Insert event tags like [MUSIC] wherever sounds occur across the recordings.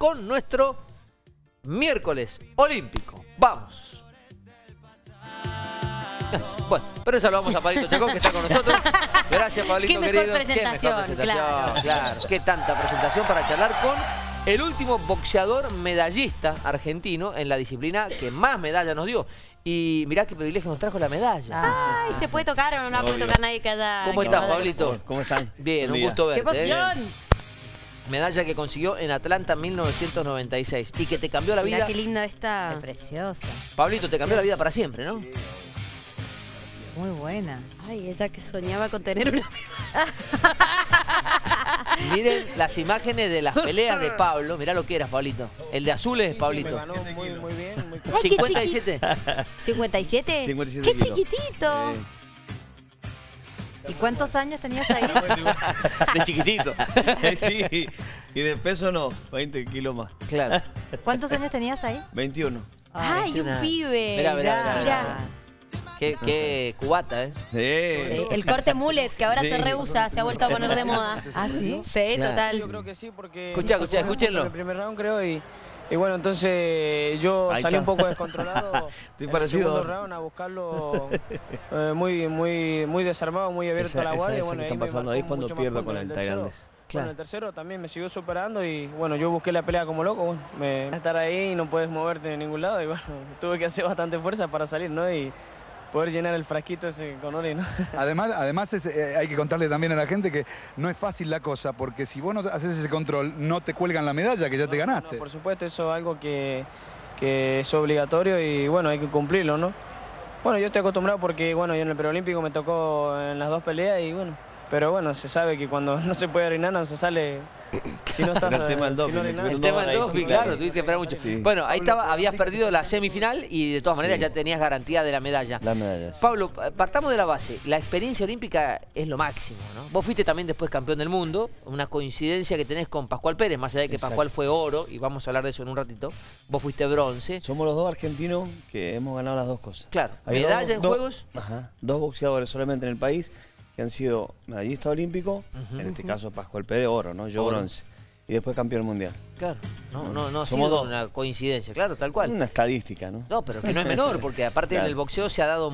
con nuestro miércoles olímpico. Vamos. [LAUGHS] Bueno, pero eso lo vamos a Pablito Chacón, que está con nosotros. Gracias, Pablito, Qué mejor querido. presentación, Qué mejor presentación, claro. claro. Qué tanta presentación para charlar con el último boxeador medallista argentino en la disciplina que más medallas nos dio. Y mirá qué privilegio nos trajo la medalla. Ay, ¿se puede tocar o no la puede tocar nadie que haya... ¿Cómo estás, Pablito? ¿Cómo están? Bien, un gusto verte. ¡Qué ¿eh? Medalla que consiguió en Atlanta en 1996 y que te cambió la vida. Mirá qué linda esta. Es preciosa, Pablito, te cambió la vida para siempre, ¿no? muy buena. Ay, ella que soñaba con tener una... [LAUGHS] Miren las imágenes de las peleas de Pablo. Mirá lo que eras, Pablito. El de azul es Pablito. ganó muy, muy bien, muy Ay, qué 57. ¿57? 57 ¡Qué kilos. chiquitito! Eh, ¿Y cuántos años tenías ahí? [LAUGHS] De [LAUGHS] chiquitito. [LAUGHS] sí, y de peso no, 20 kilos más. Claro. ¿Cuántos años tenías ahí? 21. ¡Ay, un 21. pibe! Mirá, mirá, mirá, Mirá. mirá. Qué, qué cubata, ¿eh? Sí. Sí, el corte mullet que ahora Sí. se reusa, se ha vuelto a poner de moda. ¿Ah, sí? Sí, Claro. total. Yo creo que sí, porque... Escuchá, ocurrió escúchenlo. En el primer round, creo, y, y bueno, entonces yo Ahí salí un poco descontrolado. [LAUGHS] Estoy en parecido. el segundo round a buscarlo eh, muy, muy, muy desarmado, muy abierto Esa- a la esa- guardia. y esa bueno, que están me pasando ahí cuando pierdo con en el tercero. tailandés. Claro. Bueno, el tercero también me siguió superando y bueno, yo busqué la pelea como loco. Bueno, me, estar ahí y no puedes moverte de ningún lado y bueno, [LAUGHS] tuve que hacer bastante fuerza para salir, ¿no? Y poder llenar el frasquito ese con ori, ¿no? [LAUGHS] Además, además es, eh, hay que contarle también a la gente que no es fácil la cosa, porque si vos no haces ese control, no te cuelgan la medalla que ya te no, ganaste. por supuesto, eso es algo que, que es obligatorio y bueno, hay que cumplirlo, ¿no? Bueno, yo estoy acostumbrado porque bueno, yo en el preolímpico me tocó en las dos peleas y bueno, pero bueno, se sabe que cuando [LAUGHS] no se puede orinar no se sale si no [LAUGHS] estás el tema del si no doping, el tema del doping, claro. claro, tuviste que esperar mucho. Sí. Bueno, ahí estaba, habías perdido la semifinal y de todas maneras Sí. ya tenías garantía de la medalla. Las medallas. Pablo, partamos de la base. La experiencia olímpica es lo máximo, ¿no? Vos fuiste también después campeón del mundo, una coincidencia que tenés con Pascual Pérez, más allá de que Exacto. Pascual fue oro, y vamos a hablar de eso en un ratito. Vos fuiste bronce. Somos los dos argentinos que hemos ganado las dos cosas. Claro, Hay medalla dos- en dos- juegos. Ajá, dos boxeadores solamente en el país que han sido medallista olímpico, en este caso Pascual Pérez, oro, ¿no? Yo Oro. bronce. Y después campeón mundial. Claro, no, no, no ha Somos sido dos. una coincidencia, claro, tal cual. Una estadística, ¿no? No, pero que no es menor, [LAUGHS] porque aparte Claro. en el boxeo se ha dado,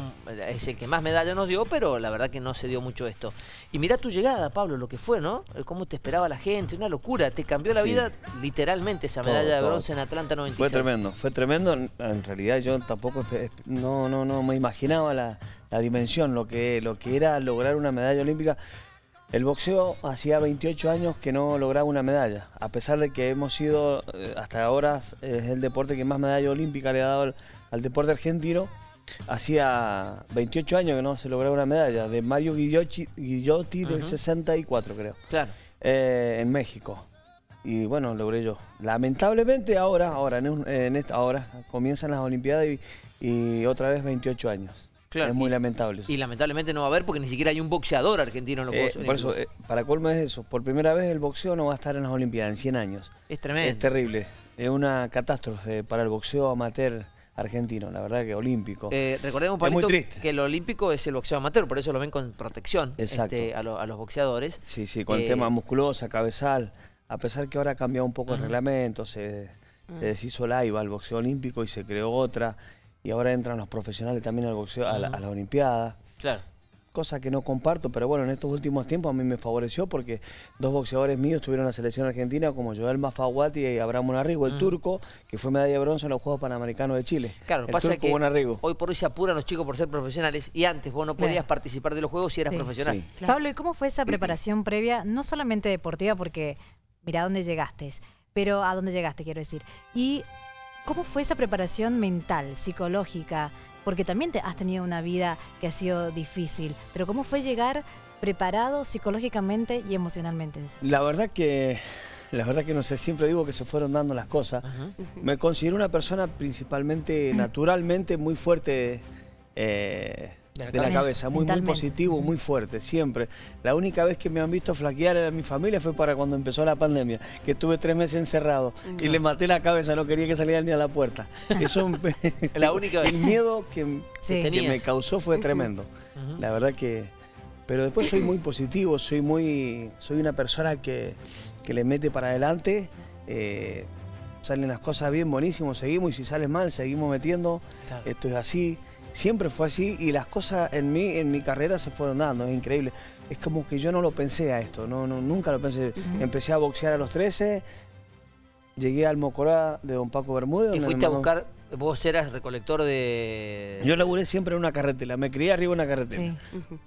es el que más medalla nos dio, pero la verdad que no se dio mucho esto. Y mirá tu llegada, Pablo, lo que fue, ¿no? Cómo te esperaba la gente, una locura. Te cambió la Sí. vida literalmente esa Todo, medalla de todo. bronce en Atlanta 96. Fue tremendo, fue tremendo. En realidad yo tampoco no, no, no me imaginaba la, la dimensión, lo que, lo que era lograr una medalla olímpica. El boxeo hacía 28 años que no lograba una medalla, a pesar de que hemos sido, eh, hasta ahora es el deporte que más medalla olímpica le ha dado al, al deporte argentino. Hacía 28 años que no se lograba una medalla, de Mario Guillotti, Guillotti del Ujú. 64 creo Claro. eh, en México. Y bueno, logré yo. Lamentablemente ahora, ahora, en, un- en esta, ahora comienzan las Olimpiadas y, y otra vez 28 años. Claro, Es muy y- lamentable eso. Y lamentablemente no va a haber porque ni siquiera hay un boxeador argentino en los Eh, por eso, eh, para colmo es eso. Por primera vez el boxeo no va a estar en las Olimpiadas en 100 años. es Es tremendo. terrible. Es una catástrofe para el boxeo amateur argentino, la verdad que olímpico. Eh, recordemos, Es Pablito, que el olímpico es el boxeo amateur, por eso lo ven con protección Exacto. este, a, lo- a los boxeadores. Sí, sí, con Eh, el tema musculosa, cabezal. A pesar que ahora ha cambiado un poco el reglamento, se, se deshizo la IVA, el boxeo olímpico, y se creó otra. Y ahora entran los profesionales también al boxeo, a, la, a la Olimpiada. Claro. Cosa que no comparto, pero bueno, en estos últimos tiempos a mí me favoreció porque dos boxeadores míos estuvieron en la selección argentina, como Joel Mafawati y Abraham Monarrigo, el turco, que fue medalla de bronce en los Juegos Panamericanos de Chile. Claro, el pasa turco que Bonarrigo. hoy por hoy se apuran los chicos por ser profesionales y antes vos no podías Claro. participar de los juegos si eras Sí. profesional. Sí. Pablo, ¿y cómo fue esa preparación previa, no solamente deportiva, porque mira dónde llegaste, pero a dónde llegaste, quiero decir? ¿Y cómo fue esa preparación mental, psicológica? Porque también te has tenido una vida que ha sido difícil, pero ¿cómo fue llegar preparado psicológicamente y emocionalmente? La verdad que, la verdad que no sé, siempre digo que se fueron dando las cosas. Me considero una persona principalmente, naturalmente muy fuerte eh, De la de la cabeza. muy, muy positivo, muy fuerte, siempre. La única vez que me han visto flaquear a mi familia fue para cuando empezó la pandemia, que estuve tres meses encerrado y le maté la cabeza, no quería que saliera ni a la puerta. Eso, [LAUGHS] La única vez. el miedo que, Sí. que Tenías. me causó fue tremendo. La verdad que. Pero después soy muy positivo, soy muy. Soy una persona que, que le mete para adelante. eh, salen las cosas bien, buenísimo, seguimos y si sale mal, seguimos metiendo. Claro. Esto es así. Siempre fue así y las cosas en mí, en mi carrera se fueron dando, es increíble. Es como que yo no lo pensé a esto, no, no, nunca lo pensé. Empecé a boxear a los 13, llegué al Mocorá de Don Paco Bermúdez. Y fuiste a me- buscar, vos eras recolector de... Yo laburé siempre en una carretera, me crié arriba de una carretera.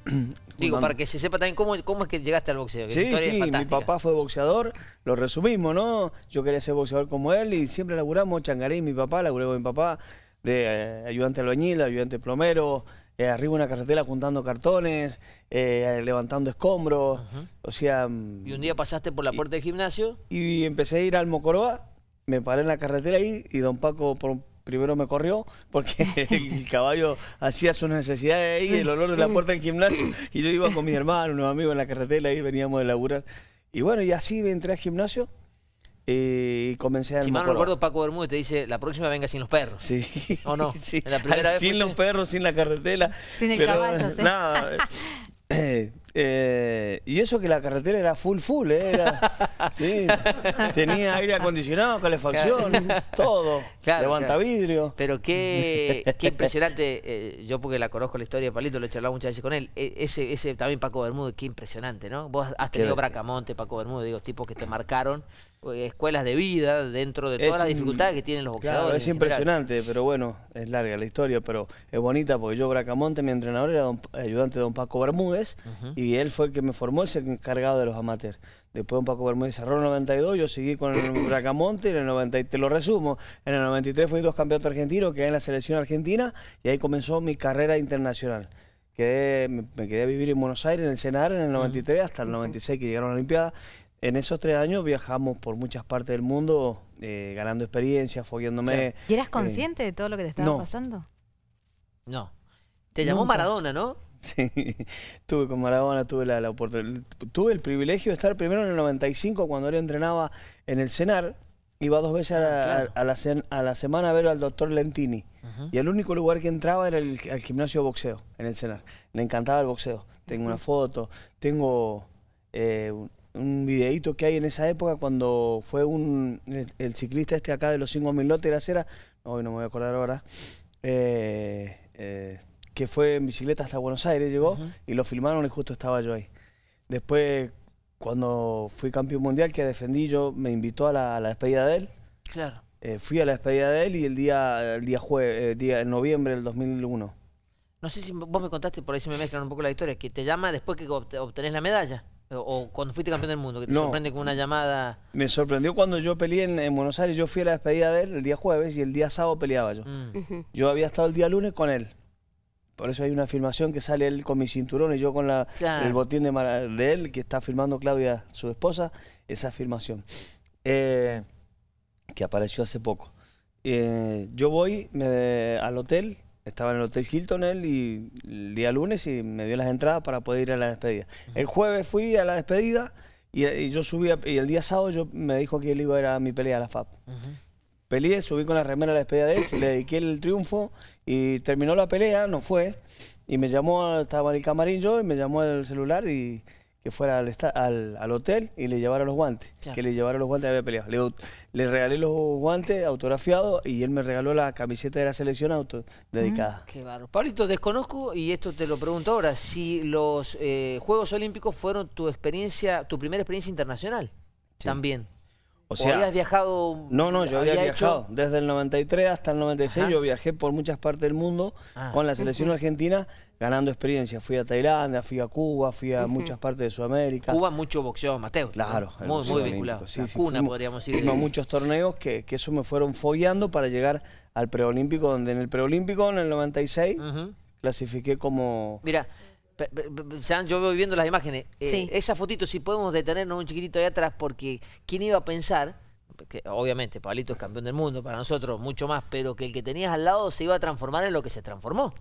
Sí. [CLEARS THROAT] Digo, para que se sepa también cómo, cómo es que llegaste al boxeo. que Sí, historia es sí, mi papá fue boxeador, lo resumimos, ¿no? Yo quería ser boxeador como él y siempre laburamos, Changarín, mi papá, laburé con mi papá, de eh, ayudante albañil, ayudante plomero, eh, arriba una carretera juntando cartones, eh, levantando escombros, o sea... mm, Y un día pasaste por la puerta del gimnasio. y empecé a ir al Mocoroa, me paré en la carretera ahí y don Paco por- primero me corrió porque [LAUGHS] el caballo hacía sus necesidades ahí, el olor de la puerta del gimnasio y yo iba con mis hermanos, unos amigos en la carretera y veníamos de laburar. Y bueno, y así entré al gimnasio y comencé al Si mal no recuerdo, Paco Bermúdez te dice, la próxima venga sin los perros. Sí. [LAUGHS] ¿O no? [LAUGHS] Sí. ¿En la primera vez sin fuiste? los perros, sin la carretera. Sin el caballo, sí. Nada. [LAUGHS] eh, eh, y eso que la carretera era full full, ¿eh? Era, sí, tenía aire acondicionado, calefacción, todo. Claro, levanta claro. vidrio. Pero qué, qué impresionante, eh, yo porque la conozco la historia de Palito, lo he charlado muchas veces con él, e- ese, ese también Paco Bermúdez, qué impresionante, ¿no? Vos has tenido. Bracamonte, Paco Bermúdez, digo, tipos que te marcaron, eh, escuelas de vida dentro de todas las dificultades que tienen los boxeadores. Claro, es impresionante, pero bueno, es larga la historia, pero es bonita porque yo, Bracamonte, mi entrenador era don- ayudante de don Paco Bermúdez y él fue el que me formó, es el encargado de los amateurs. Después don Paco Bermúdez cerró en el 92, yo seguí con el [COUGHS] Bracamonte, en el 90, y te lo resumo, en el 93 fui dos campeonatos argentinos, quedé en la selección argentina y ahí comenzó mi carrera internacional. Quedé, me, me quedé a vivir en Buenos Aires, en el Cenar, en el 93 hasta el 96 que llegaron a la Olimpiada. En esos tres años viajamos por muchas partes del mundo, eh, ganando experiencia, fogueándome. ¿Y eras eh, consciente de todo lo que te estaba no. pasando? No. Te llamó Nunca. Maradona, ¿no? [LAUGHS] Sí, tuve con Maradona, tuve la, la oportunidad. Tuve el privilegio de estar primero en el 95 cuando él entrenaba en el CENAR. Iba dos veces a, Ah, claro. a- a la, a la semana a ver al doctor Lentini. Y el único lugar que entraba era el, al gimnasio de boxeo, en el CENAR. Le encantaba el boxeo. Tengo una foto, tengo eh, un, videíto que hay en esa época cuando fue un el, el ciclista este acá de los 5.000 lotes de la acera, hoy no me voy a acordar ahora, eh, eh, que fue en bicicleta hasta Buenos Aires, llegó y lo filmaron y justo estaba yo ahí. Después, cuando fui campeón mundial que defendí, yo me invitó a la, a la despedida de él. Claro. Eh, fui a la despedida de él y el día, el día jue- eh, día en noviembre del 2001. No sé si vos me contaste, por ahí se me mezclan un poco la historia, que te llama después que obte- obtenés la medalla. O, cuando fuiste campeón del mundo, que te No. sorprende con una llamada. Me sorprendió cuando yo peleé en, en Buenos Aires, yo fui a la despedida de él el día jueves y el día sábado peleaba yo. Mm. Yo había estado el día lunes con él. Por eso hay una filmación que sale él con mi cinturón y yo con la, Claro. el botín de, él, que está filmando Claudia, su esposa, esa filmación. Eh, que apareció hace poco. Eh, yo voy me- al hotel, estaba en el Hotel Hilton él y el día lunes y me dio las entradas para poder ir a la despedida. El jueves fui a la despedida y, y yo subí, a- y el día sábado yo, me dijo que él iba a ir a mi pelea a la FAP. Peleé, subí con la remera a la despedida de él, le dediqué el triunfo y terminó la pelea, no fue. Y me llamó, estaba en el camarín yo, y me llamó el celular y que fuera al, al, al hotel y le llevara los guantes. Claro. Que le llevara los guantes, había peleado. Le, le regalé los guantes autografiados y él me regaló la camiseta de la selección auto dedicada. Qué bárbaro. Pablito, desconozco, y esto te lo pregunto ahora, si los eh, Juegos Olímpicos fueron tu experiencia, tu primera experiencia internacional. También. O sea, habías viajado. No, no, yo había había viajado. hecho- Desde el 93 hasta el 96 Ajá. yo viajé por muchas partes del mundo Ah. con la selección argentina ganando experiencia. Fui a Tailandia, fui a Cuba, fui a muchas partes de Sudamérica. Cuba, mucho boxeo amateur. Claro, ¿no? Muy, muy vinculado. sí, la sí, cuna, fuimos- podríamos decir. Fuimos muchos torneos que, que eso me fueron fogueando para llegar al preolímpico, donde en el preolímpico, en el 96, Ujú. clasifiqué como... Mira, Sam, yo voy viendo las imágenes. Eh, Sí. Esa fotito, si podemos detenernos un chiquitito ahí atrás, porque ¿quién iba a pensar? Que obviamente Pablito es campeón del mundo, para nosotros mucho más, pero que el que tenías al lado se iba a transformar en lo que se transformó.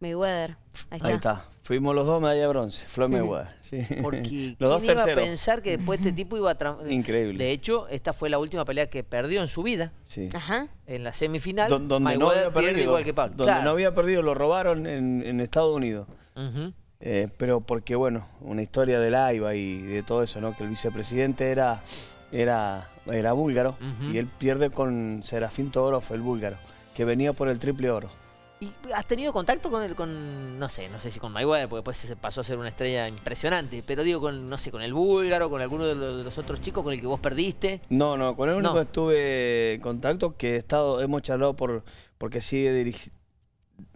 Mayweather. Ahí está. Ahí está. Fuimos los dos medalla de bronce, Floyd Mayweather. sí. Porque [LAUGHS] los dos ¿quién iba a pensar que después este tipo iba a... [LAUGHS] Increíble. De hecho, esta fue la última pelea que perdió en su vida, Sí. Ajá. en la semifinal. Don- donde no Mayweather había pierde perdido. igual que Pablo. Donde Claro. no había perdido, lo robaron en, en Estados Unidos. Ujú. Eh, pero porque, bueno, una historia del AIBA y de todo eso, ¿no? Que el vicepresidente era era, era búlgaro y él pierde con Serafín Todorov, el búlgaro, que venía por el triple oro. ¿Y has tenido contacto con el, con, no sé, no sé si con Mayweather, porque después se pasó a ser una estrella impresionante, pero digo, con, no sé, con el búlgaro, con alguno de los, de los otros chicos con el que vos perdiste? No, no, con el único No. estuve en contacto que he estado, hemos charlado por, porque sigue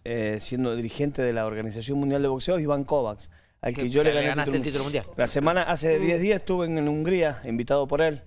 eh, siendo dirigente de la Organización Mundial de Boxeo, Iván Kovacs, al que, yo le gané ganaste el título- título mundial. La semana, hace 10 días estuve en, en Hungría, invitado por él.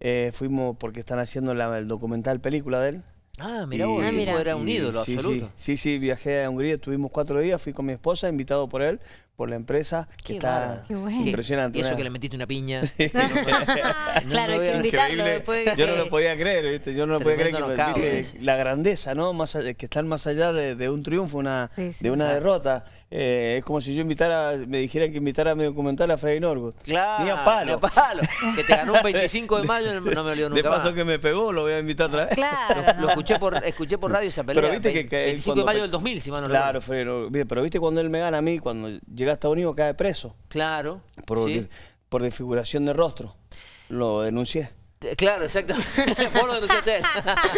Eh, fuimos porque están haciendo la- el documental película de él. Ah, mira vos, Ah, era un ídolo sí, absoluto. Sí, sí, sí, viajé a Hungría, estuvimos cuatro días, fui con mi esposa, invitado por él, por la empresa, que Qué está impresionante. Y eso que le metiste una piña. [LAUGHS] [LAUGHS] claro, hay no que veo- invitarlo después de Yo no que- lo podía creer, ¿viste? Yo no lo podía creer que, knockout, viste, la grandeza, ¿no? Más allá- que están más allá de, de un triunfo, una, Sí, sí, de una claro. derrota. Eh, es como si yo invitara, me dijeran que invitara a mi documental a Freddy Norwood. Claro, Ni a palo. ni a palo. Que te ganó un [LAUGHS] 25 de mayo, no me olvido nunca De paso más. que me pegó, lo voy a invitar otra vez. Claro. Lo escuché por, escuché por radio esa pelea. Pero viste que- Ve- que 25 de mayo del 2000, si mal no Claro. Freddy Norwood. Pero viste cuando él me gana a mí, cuando llega a Estados Unidos cae preso Claro. por, sí. di- por desfiguración de rostro. Lo denuncié. Te- Claro, exactamente. [LAUGHS] Vos lo denunciaste.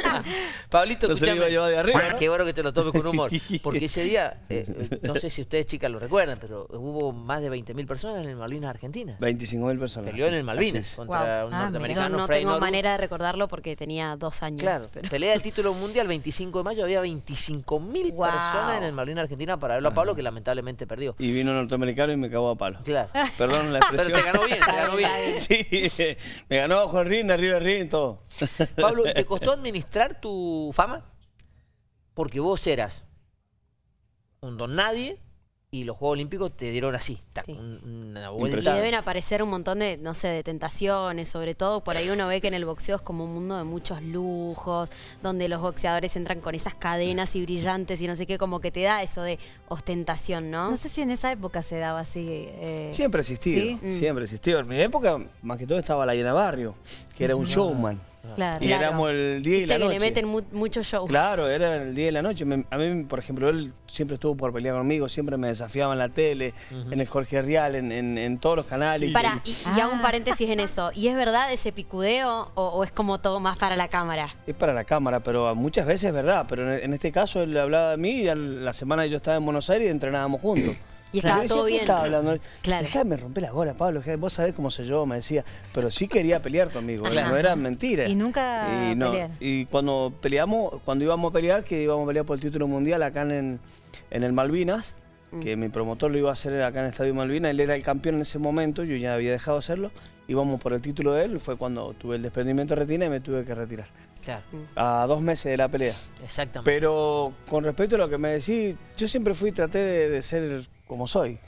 [LAUGHS] Pablito, No se iba a llevar de arriba, ¿no? Qué bueno que te lo tomes con humor. [LAUGHS] Porque ese día, eh, eh, no sé si ustedes chicas lo recuerdan, pero hubo más de 20.000 personas en el Malvinas Argentina. 25.000 personas. Peleó en el Malvinas contra un Ah, norteamericano, Yo no tengo Norwood. manera de recordarlo porque tenía dos años. Claro, pero- pelea del título mundial 25 de mayo, había 25.000 Wow. personas en el Malvinas Argentina para verlo a Pablo, que lamentablemente perdió. Y vino un norteamericano y me cagó a palo. Claro. Perdón la Pero expresión. te ganó bien, te ganó bien. Sí, me ganó bajo el ring, arriba del ring, todo. [LAUGHS] Pablo, ¿te costó administrar tu fama? Porque vos eras un don nadie y los Juegos Olímpicos te dieron así, tac, Sí. un- una Y vuelta. deben aparecer un montón de, no sé, de tentaciones, sobre todo por ahí uno ve que en el boxeo es como un mundo de muchos lujos, donde los boxeadores entran con esas cadenas y brillantes y no sé qué, como que te da eso de ostentación, ¿no? No sé si en esa época se daba así. eh, Siempre ha existido, ¿Sí? Mm. siempre ha existido. En mi época, más que todo, estaba la Llena Barrio, que era un showman. Claro. Y éramos el día y la que noche. le meten mu- mucho show. Claro, era el día y la noche. Me- a mí, por ejemplo, él siempre estuvo por pelear conmigo, siempre me desafiaba en la tele, en el Jorge Rial, en, en- en todos los canales. Para, y, y hago un Ah. paréntesis en eso. ¿Y es verdad ese picudeo o, o es como todo más para la cámara? Es para la cámara, pero muchas veces es verdad. Pero en, en este caso él hablaba de mí y al- la semana yo estaba en Buenos Aires entrenábamos juntos. Y estaba todo ¿qué bien. estaba hablando? Claro. Déjame romper las bolas, Pablo. Vos sabés cómo soy yo, me decía. Pero sí quería pelear conmigo, ¿eh? No era mentira. Y nunca y, no, pelear. y cuando peleamos, cuando íbamos a pelear, que íbamos a pelear por el título mundial acá en, en el Malvinas, Mm. que mi promotor lo iba a hacer acá en el Estadio Malvinas, él era el campeón en ese momento, yo ya había dejado de hacerlo, íbamos por el título de él, fue cuando tuve el desprendimiento de retina y me tuve que retirar. Claro, A dos meses de la pelea. exactamente. Pero con respecto a lo que me decís, yo siempre fui, traté de, de ser como soy.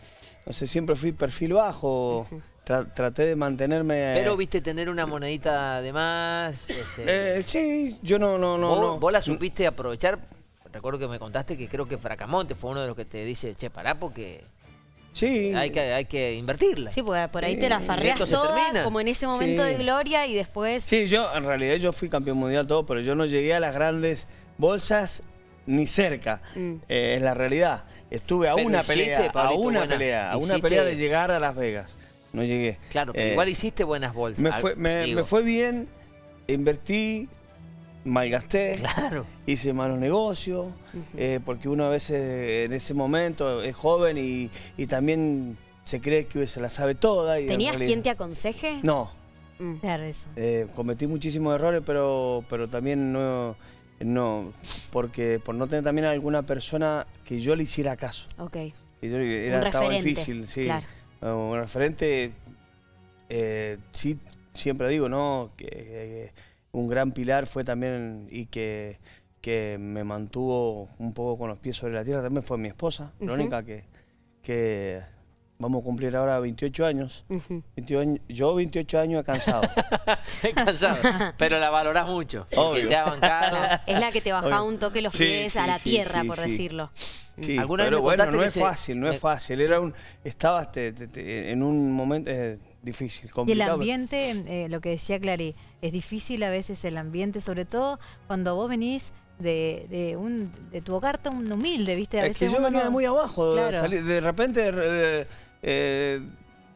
No sé, siempre fui perfil bajo, tra- traté de mantenerme... Pero viste tener una monedita de más. este, Eh, sí, yo no, no, no. vos, no. vos la supiste aprovechar. Recuerdo que me contaste que creo que Fracamonte fue uno de los que te dice, che, pará porque Sí. hay que, hay que invertirla. Sí, porque por ahí te la farreas toda, como en ese momento Sí. de gloria y después... Sí, yo en realidad yo fui campeón mundial todo, pero yo no llegué a las grandes bolsas ni cerca. Mm. Eh, es la realidad. Estuve a Pero una hiciste, pelea, a una buena- pelea, a una pelea de llegar a Las Vegas. No llegué. Claro, pero Eh, igual hiciste buenas bolsas. me fue, me, digo, me fue bien, invertí, malgasté. Claro. hice malos negocios, eh, porque uno a veces en ese momento es joven y, y también se cree que se la sabe toda. Y ¿Tenías quien te aconseje? No, Mm. Claro, eso. eh, cometí muchísimos errores, pero, pero también no, no, porque por no tener también alguna persona que yo le hiciera caso. Ok. Yo- era, un estaba referente. difícil, sí. Claro. Un referente, eh, sí, siempre digo, ¿no? Que eh, un gran pilar fue también y que, que me mantuvo un poco con los pies sobre la tierra también fue mi esposa, Ujú. la única que, que vamos a cumplir ahora 28 años. Ujú. 28 años- yo 28 años he cansado. [LAUGHS] Estoy cansado, pero la valorás mucho. Obvio. te ha bancado. Es la que te bajaba Obvio. un toque los Sí, pies a la sí, tierra, sí, por sí. decirlo. Sí, Alguna vez pero me bueno, no que es se- fácil, no es fácil. Era un, estabas te- te- te- en un momento eh, difícil, Y el complicado. ambiente, eh, lo que decía Clary, es difícil a veces el ambiente, sobre todo cuando vos venís de, de, un, de tu hogar tan humilde, ¿viste? A Es veces que yo venía no- de muy abajo, Claro. salí- de repente eh, eh,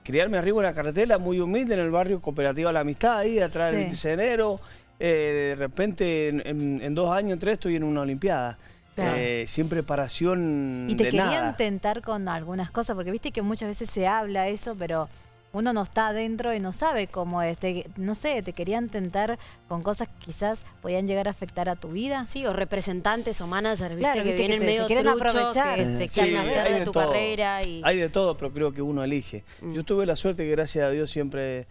criarme arriba en una carretera muy humilde en el barrio Cooperativa La Amistad, ahí atrás del Sí. 26 de enero. Eh, de repente, en, en- en dos años, tres, estoy en una Olimpiada. Claro. Eh, sin preparación Y te de querían nada. tentar con algunas cosas, porque viste que muchas veces se habla eso, pero uno no está adentro y no sabe cómo es. Te- no sé, te querían tentar con cosas que quizás podían llegar a afectar a tu vida. Sí, o representantes o managers, viste, Claro, que viste que vienen te- medio se quieren aprovechar. que se quieren hay hacer de de tu todo. carrera y... Hay de todo, pero creo que uno elige. Mm. Yo tuve la suerte que gracias a Dios siempre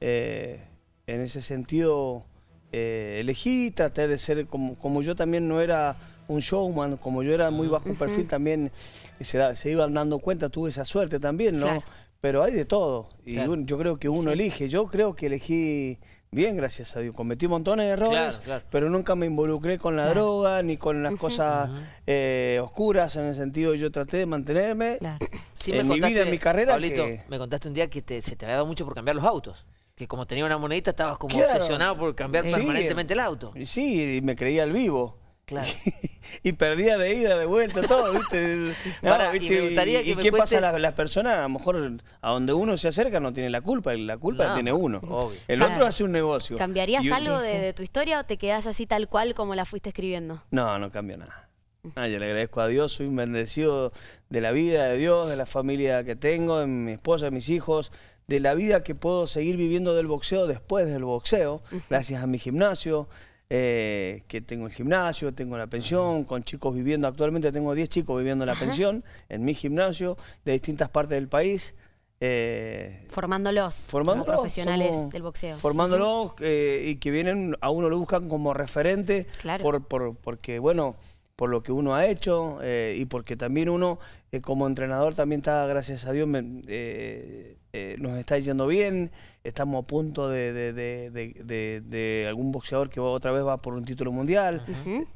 eh, en ese sentido eh, elegí, traté de ser como, como yo también no era un showman, como yo era muy bajo perfil también se, da- se iban dando cuenta, tuve esa suerte también, ¿no? Claro. Pero hay de todo y Claro. uno- yo creo que uno Sí. elige, yo creo que elegí bien, gracias a Dios. Cometí montones de errores, Claro, claro. pero nunca me involucré con la droga ni con las cosas eh, oscuras, en el sentido yo traté de mantenerme Claro. [CLEARS THROAT] Sí en mi vida, en mi carrera, Pablito, que- me contaste un día que te- se te había dado mucho por cambiar los autos. Que como tenía una monedita estabas como Claro. obsesionado por cambiar Sí. permanentemente el auto. Y Sí, y me creía al vivo. Claro. [LAUGHS] y perdía de ida, de vuelta, todo, ¿viste? [LAUGHS] No, y ¿viste? me gustaría que ¿Y me qué pasa? cuentes- Las, las personas, a lo mejor, a donde uno se acerca no tiene la culpa, la culpa No, la tiene uno. obvio. El Claro. otro hace un negocio. ¿Cambiarías Y- algo de, tu historia o te quedás así tal cual como la fuiste escribiendo? No, no cambia nada. Ah, yo le agradezco a Dios, soy un bendecido de la vida de Dios, de la familia que tengo, de mi esposa, de mis hijos, de la vida que puedo seguir viviendo del boxeo después del boxeo, gracias a mi gimnasio, eh, que tengo el gimnasio, tengo la pensión, con chicos viviendo, actualmente tengo 10 chicos viviendo en la pensión, en mi gimnasio, de distintas partes del país. eh, Formándolos Formándolos, como profesionales somos- del boxeo. formándolos eh, y que vienen, a uno lo buscan como referente, Claro. por, por- porque bueno, por lo que uno ha hecho eh, y porque también uno eh, como entrenador también está, gracias a Dios, me- eh, nos está yendo bien, estamos a punto de, de- de- de- algún boxeador que otra vez va por un título mundial.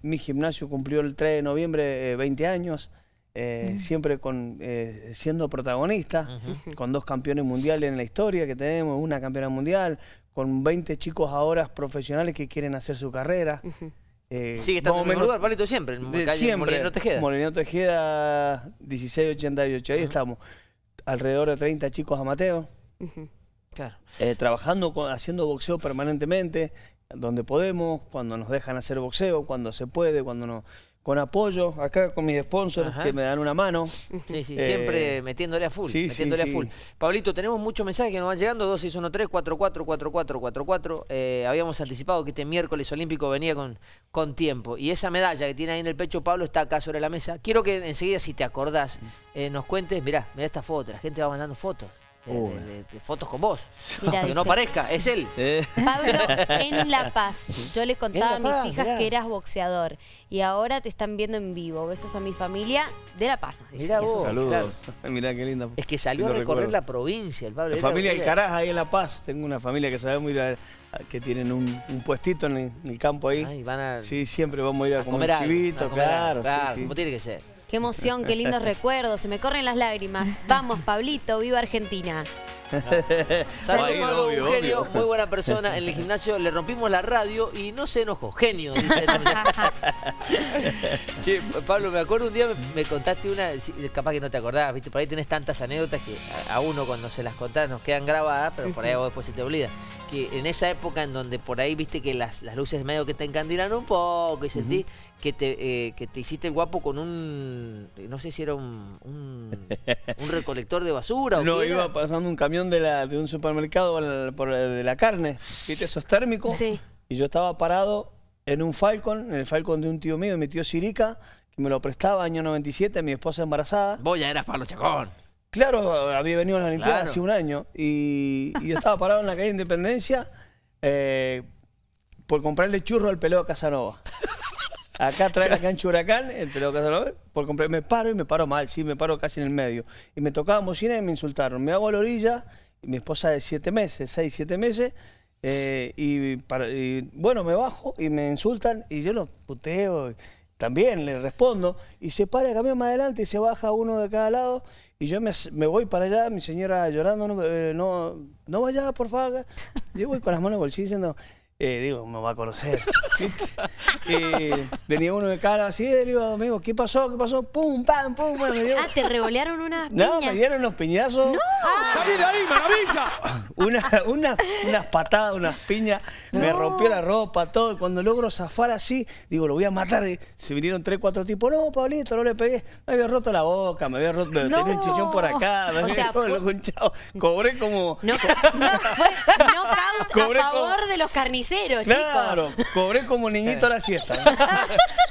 Mi gimnasio cumplió el 3 de noviembre eh, 20 años. eh, Siempre con, eh, siendo protagonista, con dos campeones mundiales en la historia que tenemos, una campeona mundial, con 20 chicos ahora profesionales que quieren hacer su carrera. Eh, Sigue estando en el mismo lugar, Pablito, siempre. En de calle siempre. Molinero Tejeda. Molinero Tejeda, 1688, ahí estamos. Alrededor de 30 chicos amateos, Ujú. Claro. eh, trabajando, con- haciendo boxeo permanentemente, donde podemos, cuando nos dejan hacer boxeo, cuando se puede, cuando no. Con apoyo, acá con mis sponsors Ajá. que me dan una mano. Sí, sí, Eh, siempre metiéndole a full. sí, sí, metiéndole sí. a full. Pablito, tenemos muchos mensajes que nos van llegando. 2613-444444. Eh, habíamos anticipado que este miércoles olímpico venía con, con tiempo. Y esa medalla que tiene ahí en el pecho Pablo está acá sobre la mesa. Quiero que enseguida, si te acordás, eh, nos cuentes. Mirá, mirá esta foto. La gente va mandando fotos. De- de- de- de fotos con vos. Mirá, que no parezca, es él. [LAUGHS] Eh, Pablo, en La [LAUGHS] Paz, yo le contaba a Paz, mis hijas mirá. que eras boxeador y ahora te están viendo en vivo. Besos a mi familia de La Paz. nos dice. Mirá vos. Saludos. [LAUGHS] Mirá qué linda. Es que salió a recorrer recuerdo. la provincia, el Pablo. La familia Alcaraz ahí en La Paz. Tengo una familia que sabemos ir a, a- que tienen un, un puestito en el, en el campo ahí. Ay, van a, Sí, siempre vamos a ir a, a comer comer chivito, a comer claro. sí, claro, sí. como tiene que ser. Qué emoción, qué lindos [LAUGHS] recuerdos. Se me corren las lágrimas. Vamos, Pablito, viva Argentina. [LAUGHS] Saludos, un genio, muy buena persona. En el gimnasio le rompimos la radio y no se enojó. Genio, dice. [LAUGHS] Che, Pablo, me acuerdo un día me, me contaste una, capaz que no te acordabas, ¿viste? Por ahí tenés tantas anécdotas que a, a uno cuando se las contás nos quedan grabadas, pero por ahí a vos después se te olvida. Que en esa época en donde por ahí viste que las, las luces medio que te encandilan un poco y sentí que te eh, que te hiciste el guapo con un no sé si era un un, un [LAUGHS] recolector de basura o No, qué era. iba pasando un camión de, la, de un supermercado al- por, de la carne, ¿viste? Esos térmicos. Sí. Y yo estaba parado en un Falcon, en el Falcon de un tío mío, mi tío Sirica, que me lo prestaba año 97, mi esposa embarazada. Vos ya eras Pablo Chacón. Claro, había venido a la Olimpiada Claro. hace un año y, y yo estaba parado en la calle Independencia eh, por comprarle churro al peleo Casanova. Acá trae la cancha Huracán, el peleo Casanova, por comprar, me paro y me paro mal, sí, me paro casi en el medio. Y me tocaba bocina y me insultaron. Me hago a la orilla, y mi esposa de siete meses, seis, siete meses, eh, y, para- y, bueno, me bajo y me insultan y yo los puteo. También le respondo y se para el camión más adelante y se baja uno de cada lado y yo me, me voy para allá, mi señora llorando, no, eh, no, no vaya, por favor. [LAUGHS] Yo voy con las manos bolsillo diciendo, eh, digo, me va a conocer. [LAUGHS] Y venía uno de cara así, le digo, amigo, ¿qué pasó? ¿Qué pasó? Pum, pam, pum, me dio. Ah, te revolearon unas No, me dieron unos piñazos. ¡Salí de ahí, maravilla! [LAUGHS] Una, una- unas patadas, unas piñas, me rompió la ropa, todo. Y cuando logro zafar así, digo, lo voy a matar. Y se vinieron tres, cuatro tipos, no, Pablito, no le pegué. Me había roto la boca, me había roto, me No. tenía un chichón por acá, me O había sea, roto ojo hinchado. Cobré como... No, no fue knockout Cobré a favor como- de los carniceros, Claro, cobré como niñito a la siesta. [LAUGHS]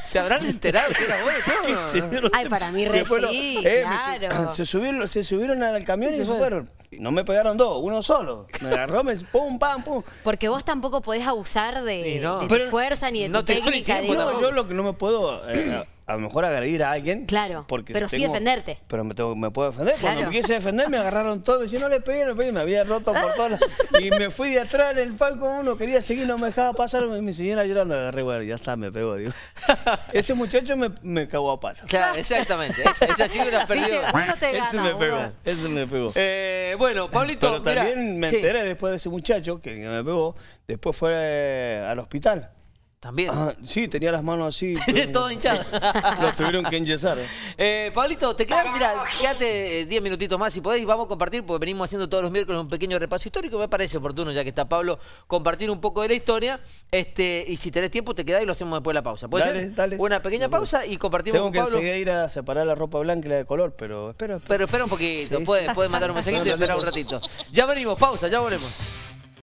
¿Se habrán enterado que era vos? [LAUGHS] ¿Qué ¿no? sé yo? No Ay, para mí re sí, me claro. Se, se subieron, se subieron al camión y se fueron. No me pegaron dos, uno solo. Me agarró, me [LAUGHS] pum, pam, pum. Porque vos tampoco podés abusar de, Y no. de tu Pero fuerza ni de no tu técnica. tiempo digo. No, yo lo que no me puedo, eh, a, lo mejor agredir a alguien. Claro, porque pero sí tengo- defenderte. Pero me, tengo- me puedo defender. Cuando me quise defender, me agarraron todo. Me decían, no le pegué, no le pegué. Me había roto por todas las... Y me fui de atrás en el palco uno, quería seguir, no me dejaba pasar. Y mi señora llorando, agarré, bueno, ya está, me pegó. Digo. [LAUGHS] Ese muchacho me, me cagó a palo. Claro, exactamente. Esa, esa sí hubiera perdido. Ese me pegó, ese me pegó. Eh, bueno, Pablito, Pero mira, también me sí, enteré después de ese muchacho que me pegó, después fue eh, al hospital. También. Ah, sí, tenía las manos así. [LAUGHS] Todo hinchado. [LAUGHS] Lo tuvieron que enyesar. Eh, Pablito, te quedan, mira, quédate eh, 10 minutitos más si podés y vamos a compartir, porque venimos haciendo todos los miércoles un pequeño repaso histórico. Me parece oportuno, ya que está Pablo, compartir un poco de la historia. Este, y si tenés tiempo, te quedás y lo hacemos después de la pausa. ¿Puede Dale, ser? dale. Una pequeña pausa y compartimos Tengo con que Pablo. enseguida ir a separar la ropa blanca y la de color, pero espero. Pero espera un poquito, Sí, puedes sí. puede mandar un mensajito y [LAUGHS] esperar un ratito. Ya venimos, pausa, ya volvemos.